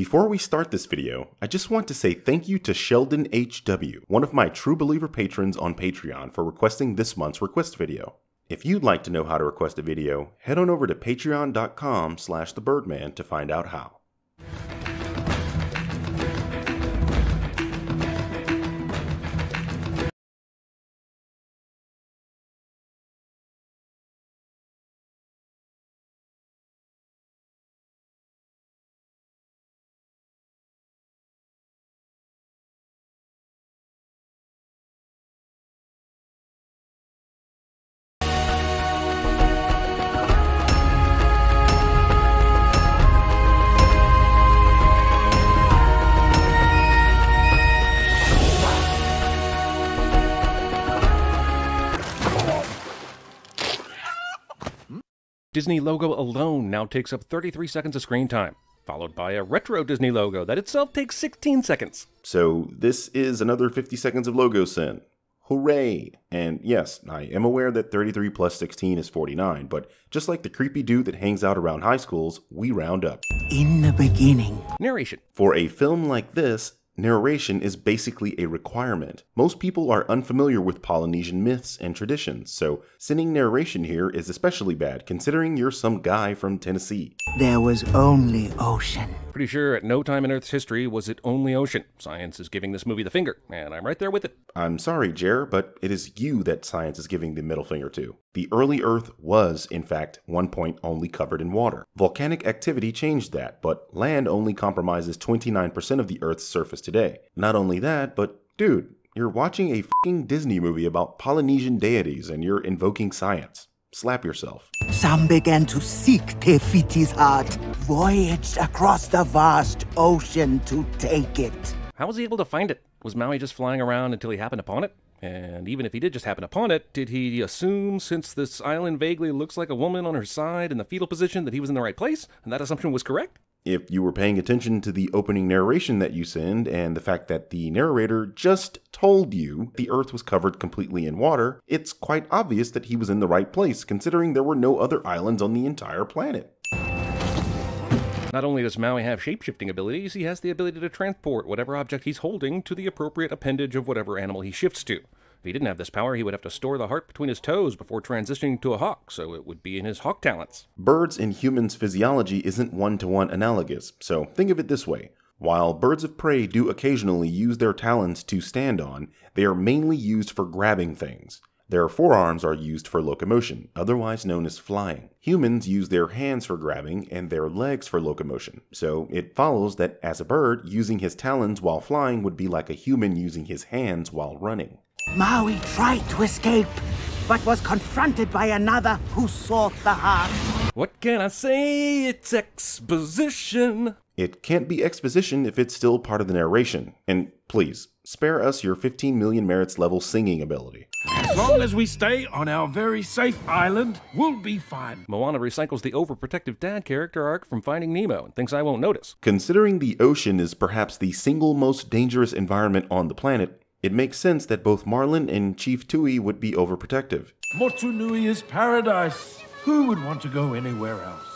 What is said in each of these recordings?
Before we start this video, I just want to say thank you to Sheldon HW, one of my True Believer patrons on Patreon for requesting this month's request video. If you'd like to know how to request a video, head on over to patreon.com slash thebirdman to find out how. Disney logo alone now takes up 33 seconds of screen time, followed by a retro Disney logo that itself takes 16 seconds. So this is another 50 seconds of logo sin. Hooray! And yes, I am aware that 33 plus 16 is 49, but just like the creepy dude that hangs out around high schools, we round up. In the beginning, Narration. For a film like this, narration is basically a requirement. Most people are unfamiliar with Polynesian myths and traditions, so sending narration here is especially bad considering you're some guy from Tennessee. there was only ocean. Pretty sure at no time in Earth's history was it only ocean. Science is giving this movie the finger, and I'm right there with it. I'm sorry, Jer, but it is you that science is giving the middle finger to. The early Earth was, in fact, one point only covered in water. Volcanic activity changed that, but land only compromises 29% of the Earth's surface today. Not only that, but dude, you're watching a fing Disney movie about Polynesian deities and you're invoking science. Slap yourself. Some began to seek Te Fiti's heart, voyaged across the vast ocean to take it. How was he able to find it? Was Maui just flying around until he happened upon it? And even if he did just happen upon it, did he assume, since this island vaguely looks like a woman on her side in the fetal position, that he was in the right place? And that assumption was correct? If you were paying attention to the opening narration that you send and the fact that the narrator just told you the earth was covered completely in water, it's quite obvious that he was in the right place considering there were no other islands on the entire planet. Not only does Maui have shapeshifting abilities, he has the ability to transport whatever object he's holding to the appropriate appendage of whatever animal he shifts to. If he didn't have this power, he would have to store the heart between his toes before transitioning to a hawk, so it would be in his hawk talents. Birds and humans' physiology isn't one to one analogous, so think of it this way. While birds of prey do occasionally use their talons to stand on, they are mainly used for grabbing things. Their forearms are used for locomotion, otherwise known as flying. Humans use their hands for grabbing and their legs for locomotion, so it follows that as a bird, using his talons while flying would be like a human using his hands while running. Maui tried to escape, but was confronted by another who sought the heart. What can I say? It's exposition. It can't be exposition if it's still part of the narration. And please, spare us your 15 million merits level singing ability. As long as we stay on our very safe island, we'll be fine. Moana recycles the overprotective dad character arc from Finding Nemo and thinks I won't notice. Considering the ocean is perhaps the single most dangerous environment on the planet, it makes sense that both Marlin and Chief Tui would be overprotective. Motunui is paradise. Who would want to go anywhere else?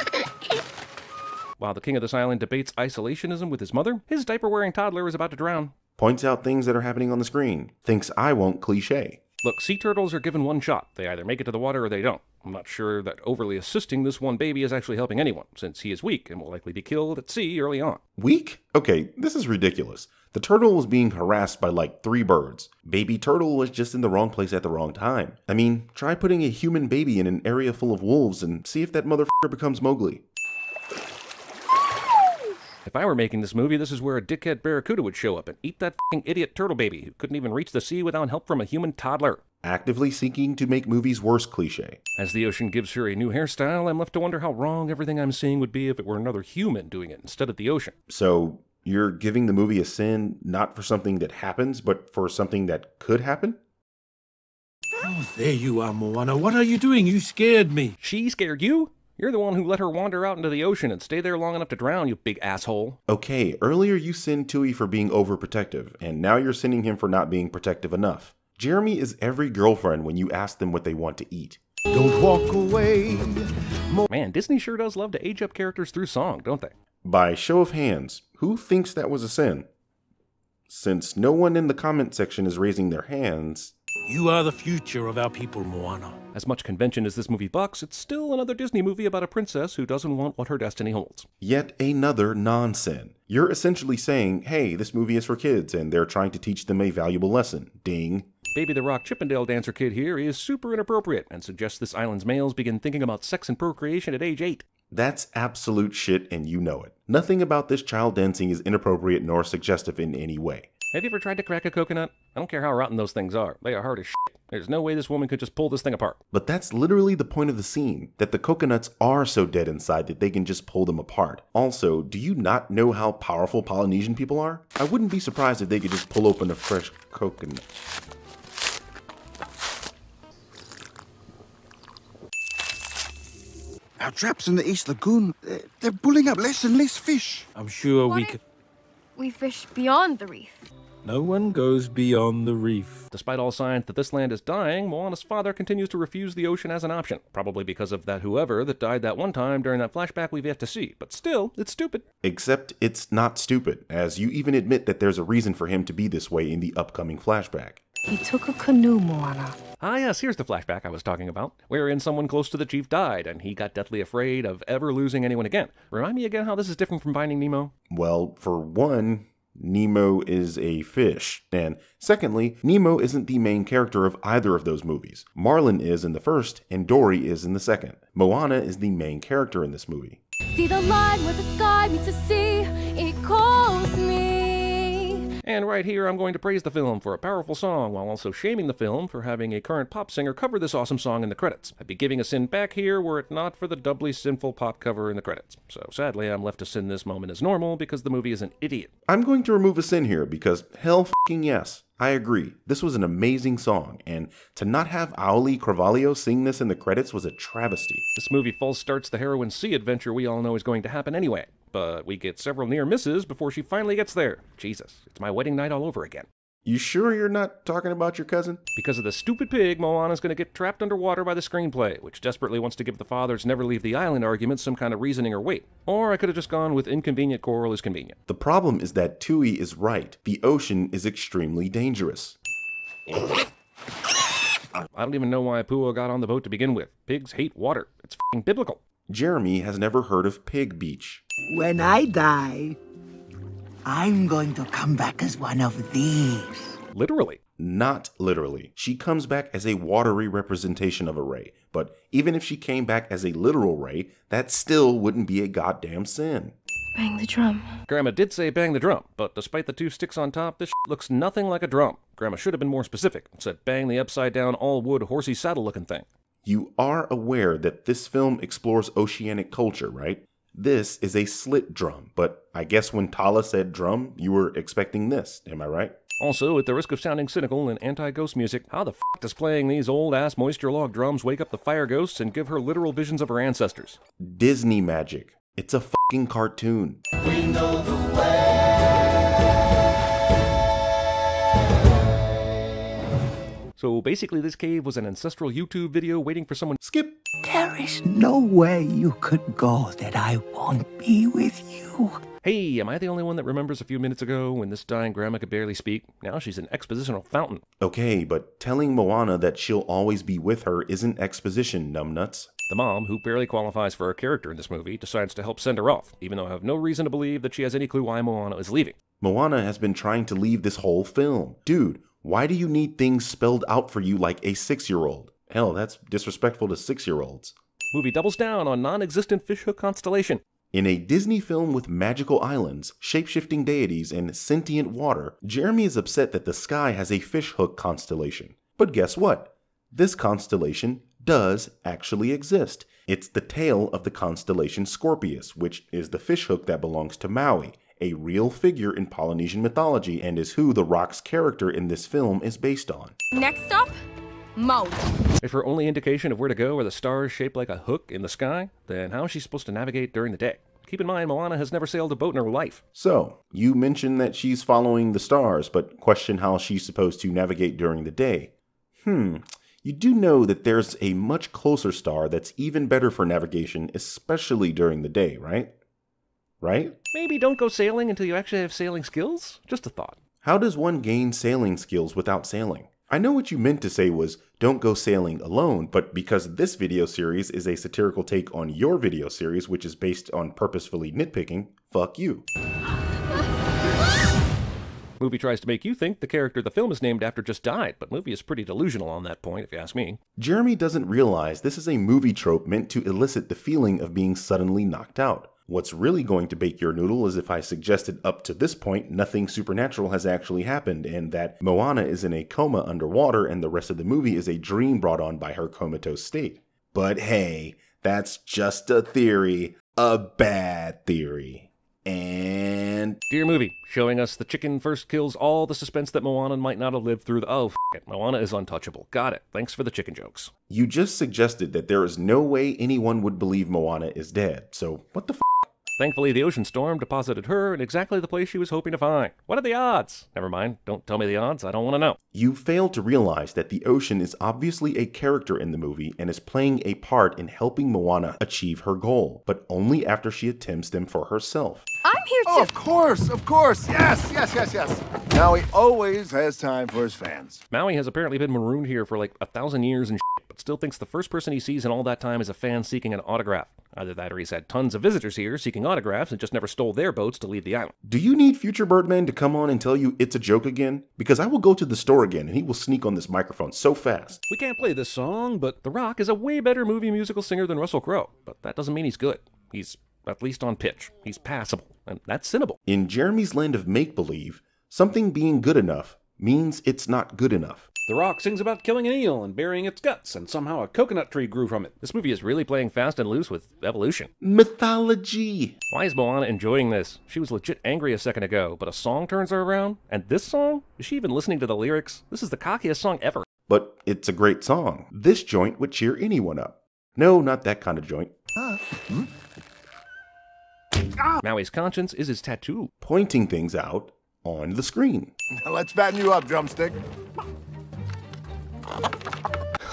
While the king of this island debates isolationism with his mother, his diaper wearing toddler is about to drown. Points out things that are happening on the screen. Thinks I won't cliche. Look, sea turtles are given one shot. They either make it to the water or they don't. I'm not sure that overly assisting this one baby is actually helping anyone, since he is weak and will likely be killed at sea early on. Weak? Okay, this is ridiculous. The turtle was being harassed by like three birds. Baby turtle was just in the wrong place at the wrong time. I mean, try putting a human baby in an area full of wolves and see if that motherfucker becomes Mowgli. If I were making this movie, this is where a dickhead barracuda would show up and eat that fing idiot turtle baby who couldn't even reach the sea without help from a human toddler. Actively seeking to make movies worse cliche. As the ocean gives her a new hairstyle, I'm left to wonder how wrong everything I'm seeing would be if it were another human doing it instead of the ocean. So, you're giving the movie a sin not for something that happens, but for something that could happen? Oh, there you are, Moana. What are you doing? You scared me. She scared you? You're the one who let her wander out into the ocean and stay there long enough to drown, you big asshole. Okay, earlier you sinned Tui for being overprotective, and now you're sinning him for not being protective enough. Jeremy is every girlfriend when you ask them what they want to eat. Don't walk away. Man, Disney sure does love to age up characters through song, don't they? By show of hands, who thinks that was a sin? Since no one in the comment section is raising their hands, You are the future of our people, Moana. As much convention as this movie bucks, it's still another Disney movie about a princess who doesn't want what her destiny holds. yet another nonsense. You're essentially saying, hey, this movie is for kids and they're trying to teach them a valuable lesson. Ding. Baby the Rock Chippendale dancer kid here is super inappropriate and suggests this island's males begin thinking about sex and procreation at age 8. That's absolute shit and you know it. Nothing about this child dancing is inappropriate nor suggestive in any way. Have you ever tried to crack a coconut? I don't care how rotten those things are. They are hard as shit. There's no way this woman could just pull this thing apart. But that's literally the point of the scene that the coconuts are so dead inside that they can just pull them apart. Also, do you not know how powerful Polynesian people are? I wouldn't be surprised if they could just pull open a fresh coconut. Our traps in the East Lagoon, they're, they're pulling up less and less fish. I'm sure we could. We fish beyond the reef. No one goes beyond the reef. Despite all signs that this land is dying, Moana's father continues to refuse the ocean as an option, probably because of that whoever that died that one time during that flashback we've yet to see. But still, it's stupid. Except it's not stupid, as you even admit that there's a reason for him to be this way in the upcoming flashback. He took a canoe, Moana. Ah, yes, here's the flashback I was talking about, wherein someone close to the chief died, and he got deathly afraid of ever losing anyone again. Remind me again how this is different from Finding Nemo? Well, for one, Nemo is a fish. And secondly, Nemo isn't the main character of either of those movies. Marlin is in the first, and Dory is in the second. Moana is the main character in this movie. See the line where the sky meets the sea. It calls me. And right here, I'm going to praise the film for a powerful song, while also shaming the film for having a current pop singer cover this awesome song in the credits. I'd be giving a sin back here were it not for the doubly sinful pop cover in the credits. So sadly, I'm left to sin this moment as normal because the movie is an idiot. I'm going to remove a sin here because hell fing yes. I agree. This was an amazing song, and to not have Auli'i Cravalho sing this in the credits was a travesty. This movie false starts the heroine's sea adventure we all know is going to happen anyway, but we get several near misses before she finally gets there. Jesus, it's my wedding night all over again. You sure you're not talking about your cousin? Because of the stupid pig, Moana's going to get trapped underwater by the screenplay, which desperately wants to give the father's never leave the island argument some kind of reasoning or weight. Or I could have just gone with inconvenient coral is convenient. The problem is that Tui is right. The ocean is extremely dangerous. I don't even know why Pua got on the boat to begin with. Pigs hate water. It's fing biblical. Jeremy has never heard of Pig Beach. When I die, I'm going to come back as one of these. Literally. Not literally. She comes back as a watery representation of a ray. But even if she came back as a literal ray, that still wouldn't be a goddamn sin. Bang the drum. Grandma did say bang the drum, but despite the two sticks on top, this looks nothing like a drum. Grandma should have been more specific and said bang the upside down all wood horsey saddle looking thing. You are aware that this film explores oceanic culture, right? This is a slit drum, but I guess when Tala said drum, you were expecting this, am I right? Also, at the risk of sounding cynical and anti ghost music, how the f does playing these old ass moisture log drums wake up the fire ghosts and give her literal visions of her ancestors? Disney magic. It's a fucking cartoon. So basically, this cave was an ancestral YouTube video waiting for someone. Skip. There is nowhere you could go that I won't be with you. Hey, am I the only one that remembers a few minutes ago when this dying grandma could barely speak? Now she's an expositional fountain. Okay, but telling Moana that she'll always be with her isn't exposition, numbnuts. The mom, who barely qualifies for a character in this movie, decides to help send her off, even though I have no reason to believe that she has any clue why Moana is leaving. Moana has been trying to leave this whole film. Dude, why do you need things spelled out for you like a six year old? Hell, that's disrespectful to six year olds. Movie doubles down on non existent fishhook constellation. In a Disney film with magical islands, shapeshifting deities, and sentient water, Jeremy is upset that the sky has a fishhook constellation. But guess what? This constellation does actually exist. It's the tail of the constellation Scorpius, which is the fishhook that belongs to Maui, a real figure in Polynesian mythology and is who The Rock's character in this film is based on. Next up, Maui. If her only indication of where to go are the stars shaped like a hook in the sky, then how is she supposed to navigate during the day? Keep in mind, Moana has never sailed a boat in her life. So, you mentioned that she's following the stars, but question how she's supposed to navigate during the day. Hmm, you do know that there's a much closer star that's even better for navigation, especially during the day, right? Right? Maybe don't go sailing until you actually have sailing skills? Just a thought. How does one gain sailing skills without sailing? I know what you meant to say was don't go sailing alone, but because this video series is a satirical take on your video series, which is based on purposefully nitpicking, fuck you. Movie tries to make you think the character the film is named after just died, but movie is pretty delusional on that point, if you ask me. Jeremy doesn't realize this is a movie trope meant to elicit the feeling of being suddenly knocked out. What's really going to bake your noodle is if I suggested up to this point nothing supernatural has actually happened and that Moana is in a coma underwater and the rest of the movie is a dream brought on by her comatose state. But hey, that's just a theory, a bad theory. And Dear movie, showing us the chicken first kills all the suspense that Moana might not have lived through the. Oh, f it. Moana is untouchable. Got it. Thanks for the chicken jokes. you just suggested that there is no way anyone would believe Moana is dead, so what the f? Thankfully, the ocean storm deposited her in exactly the place she was hoping to find. What are the odds? Never mind. Don't tell me the odds. I don't want to know. You fail to realize that the ocean is obviously a character in the movie and is playing a part in helping Moana achieve her goal, but only after she attempts them for herself. I'm here Oh, of course, of course. Yes, yes, yes, yes. Now he always has time for his fans. Maui has apparently been marooned here for like a thousand years and shit, but still thinks the first person he sees in all that time is a fan seeking an autograph. Either that or he's had tons of visitors here seeking autographs and just never stole their boats to leave the island. Do you need future Birdman to come on and tell you it's a joke again? Because I will go to the store again and he will sneak on this microphone so fast. We can't play this song, but The Rock is a way better movie musical singer than Russell Crowe. But that doesn't mean he's good. He's at least on pitch. He's passable, and that's sinnable. In Jeremy's land of make believe, something being good enough means it's not good enough. The Rock sings about killing an eel and burying its guts, and somehow a coconut tree grew from it. This movie is really playing fast and loose with evolution. Mythology! Why is Moana enjoying this? She was legit angry a second ago, but a song turns her around? And this song? Is she even listening to the lyrics? This is the cockiest song ever. But it's a great song. This joint would cheer anyone up. No, not that kind of joint. Hmm? Maui's conscience is his tattoo. Pointing things out on the screen. Now let's fatten you up, drumstick.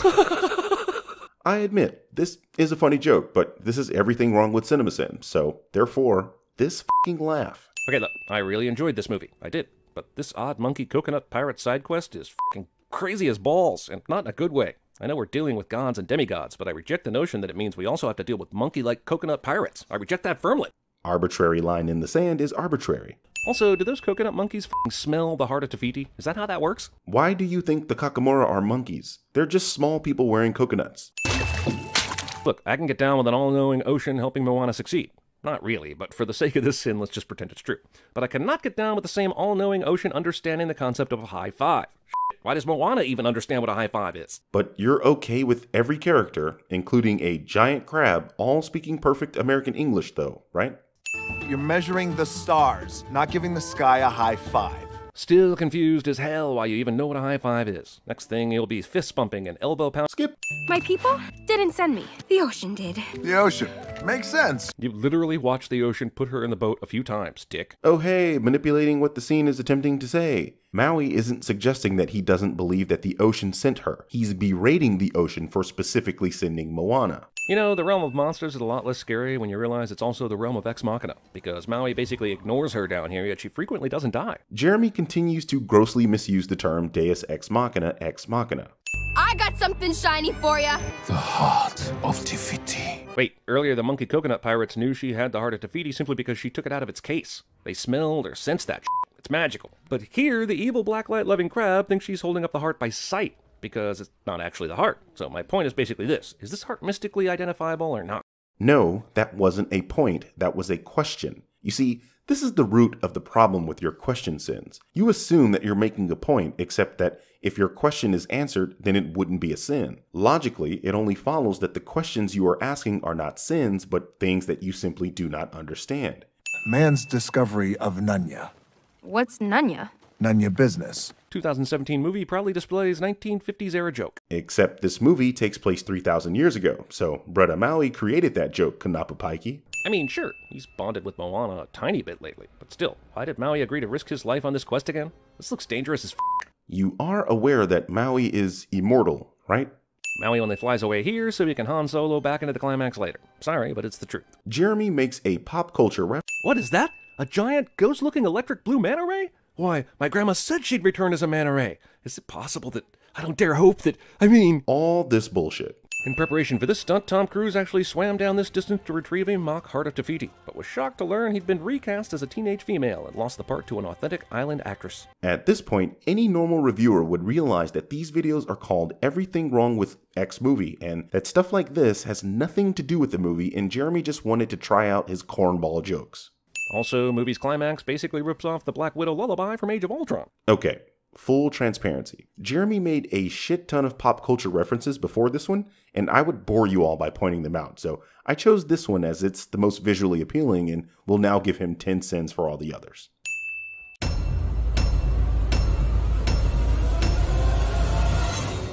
I admit, this is a funny joke, but this is everything wrong with CinemaSin, so therefore, this fing laugh. Okay, look, I really enjoyed this movie. I did. But this odd monkey coconut pirate side quest is fucking crazy as balls, and not in a good way. I know we're dealing with gods and demigods, but I reject the notion that it means we also have to deal with monkey like coconut pirates. I reject that firmly. Arbitrary line in the sand is arbitrary. Also, do those coconut monkeys smell the heart of Te Fiti? Is that how that works? Why do you think the Kakamora are monkeys? They're just small people wearing coconuts. Look, I can get down with an all knowing ocean helping Moana succeed. Not really, but for the sake of this sin, let's just pretend it's true. But I cannot get down with the same all knowing ocean understanding the concept of a high five. Shit, Why does Moana even understand what a high five is? But you're okay with every character, including a giant crab, all speaking perfect American English, though, right? You're measuring the stars, not giving the sky a high five. Still confused as hell why you even know what a high five is. Next thing, you'll be fist bumping and elbow pound. Skip. My people didn't send me. The ocean did. The ocean. Makes sense. You literally watched the ocean put her in the boat a few times, dick. Oh, hey, manipulating what the scene is attempting to say. Maui isn't suggesting that he doesn't believe that the ocean sent her. He's berating the ocean for specifically sending Moana. You know, the realm of monsters is a lot less scary when you realize it's also the realm of Ex Machina, because Maui basically ignores her down here, yet she frequently doesn't die. Jeremy continues to grossly misuse the term Deus Ex Machina Ex Machina. I got something shiny for ya. The heart of Te Fiti. Wait, earlier the monkey coconut pirates knew she had the heart of Te Fiti simply because she took it out of its case. They smelled or sensed that shit. It's magical. But here, the evil blacklight loving crab thinks she's holding up the heart by sight, because it's not actually the heart. So my point is basically this is this heart mystically identifiable or not? No, that wasn't a point, that was a question. You see, this is the root of the problem with your question sins. You assume that you're making a point, except that if your question is answered, then it wouldn't be a sin. Logically, it only follows that the questions you are asking are not sins, but things that you simply do not understand. Man's discovery of Nunya. What's Nunya? Nunya business. 2017 movie proudly displays 1950s era joke. Except this movie takes place 3,000 years ago, so Bretta Maui created that joke, Kanapu Paiki. I mean, sure, he's bonded with Moana a tiny bit lately, but still, why did Maui agree to risk his life on this quest again? This looks dangerous as f. You are aware that Maui is immortal, right? Maui only flies away here so he can Han Solo back into the climax later. Sorry, but it's the truth. Jeremy makes a pop culture reference. What is that? A giant ghost looking electric blue manta ray? Why, my grandma said she'd return as a manta ray. Is it possible that I don't dare hope that. I mean. All this bullshit. In preparation for this stunt, Tom Cruise actually swam down this distance to retrieve a mock Heart of Te Fiti, but was shocked to learn he'd been recast as a teenage female and lost the part to an authentic island actress. At this point, any normal reviewer would realize that these videos are called Everything Wrong with X Movie, and that stuff like this has nothing to do with the movie, and Jeremy just wanted to try out his cornball jokes. Also, movie's climax basically rips off the Black Widow lullaby from Age of Ultron. Okay, full transparency. Jeremy made a shit ton of pop culture references before this one, and I would bore you all by pointing them out. So I chose this one as it's the most visually appealing and will now give him 10 cents for all the others.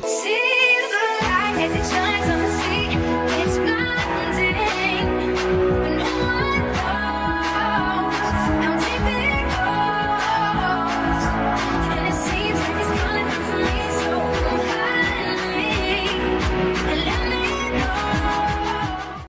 See the light as it shines on